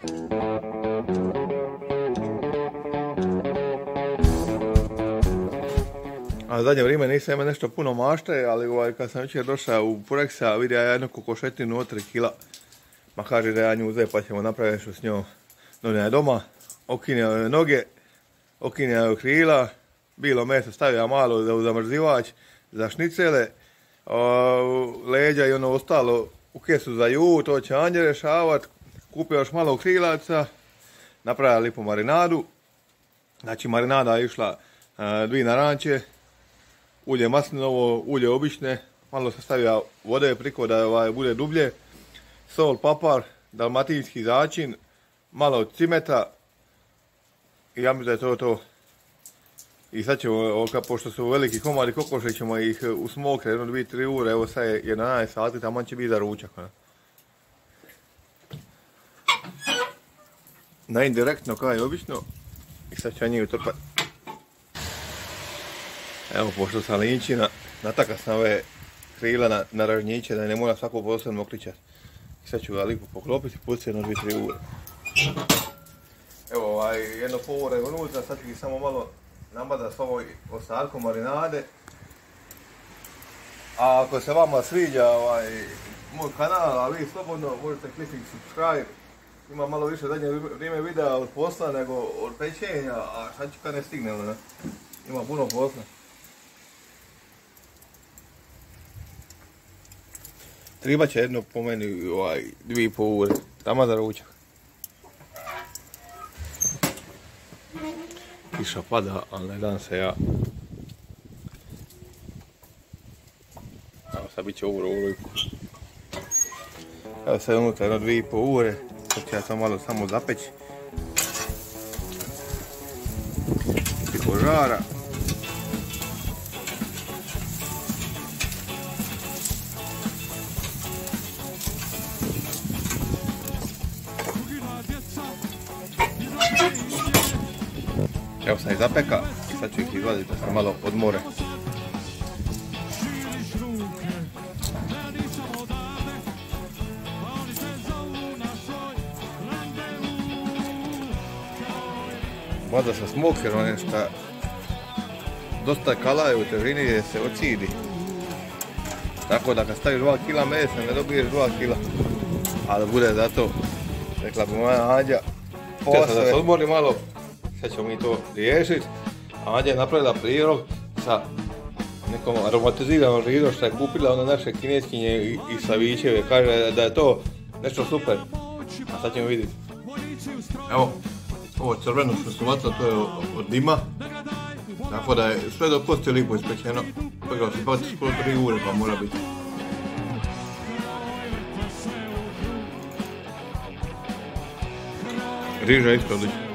A zadnje vrijeme nisam imao nešto puno mašte, ali ovaj, kad sam jučer došao u Pureksa, vidio ja jednu kokošetinu od 3 kila. Ma kaže da ja nju uzem pa ćemo napraviti nešto s njom. Donio je doma, okinjao je noge, okinjao je krila, bilo meso stavio malo za zamrzivač, za šnicele, leđa i ono ostalo u kesu za ju, to će Anđe rješavat, kupio još malo krilaca, napravio lipu marinadu, znači marinada je išla dvije naranče, ulje maslinovo, ulje obične, malo se stavlja vode priko da ovaj, bude dublje, sol, papar, dalmatinski začin, malo cimeta i ja mislim da je to to. I sad ćemo, pošto su veliki komadi kokoše, ćemo ih usmokre jedno, dvije, tri ure, evo sad je 11 sati, tamo će biti za ručak. Ne? Na indirektno kao i obično i sad će njih utrpati. Evo, pošto sam linčina, nataka sam ove krila na, ražnjiće da ne mora svako posebno okličat. Sad ću ga lipo poklopiti, pustiti jedno, dvije, tri ure. Evo, ovaj, jedno povore unutra, sad ću ih samo malo namada s ovoj ostatkom marinade. A ako se vama sviđa ovaj, moj kanal, a vi slobodno možete kliknuti subscribe. Ima malo više zadnje vrijeme videa od posla nego od pečenja, a šta ću kad ne stignem, ne? Ima puno posla. Treba će jedno po meni ovaj, dvije i pol ure, tamo za ručak. Kiša pada, ali ne dam se ja. Evo sad bit će uro, uro i Evo sad unutra jedno dvije i pol ure, sad ću ja sam malo samo zapeći. Tiko žara. Evo sam ih zapeka i sad ću ih izvaditi da se malo odmore. Vada sa smokerom nešto dosta kalaju u težini gdje se ocidi. Tako da kad staviš 2 kila mesa ne dobiješ 2 kila. Ali bude zato, rekla bi moja Anđa, Htio sam da se odmori malo, sad ćemo mi to riješiti. Anđa je napravila prirog sa nekom aromatiziranom židom što je kupila ona naše kineskinje i, i savićeve. Kaže da je to nešto super. A sad ćemo vidjeti. Evo, ovo crveno što su vatila, to je od dima. Tako da je sve do kosti lipo ispečeno. Pogledaj se, pa skoro 3 ure pa mora biti. Riža isto odlično.